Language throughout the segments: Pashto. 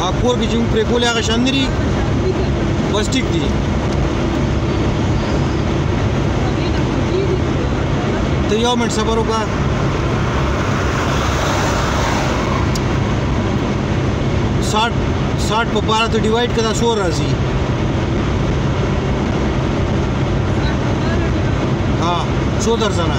هغه کور کې چې موږ پرې کولې هغه شان نه دي بس ټیک دي ته یو منټ صبر وکړه ساټ ساټ په پاره ته ډیوایډ کړه سور راځي ها څو درځنه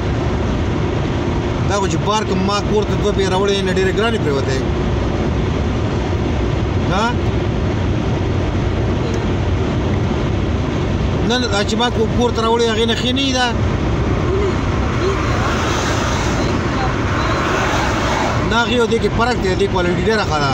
دا خو چې بار کوم ما کور ته دوه پیره وړې نه ډېرې ګرانې پرېوتی ها نه نه دا چې ما کور ته راوړې هغې نه ښې نه دي دا نه هغې او دې کې فرق دی دې کوالټي ډېره ښه ده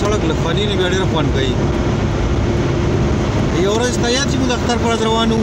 سړک له فني نه بیا ډېر خوند کوي یو ورځ ته یاد چې موږ د اختر پر ورځ روان وو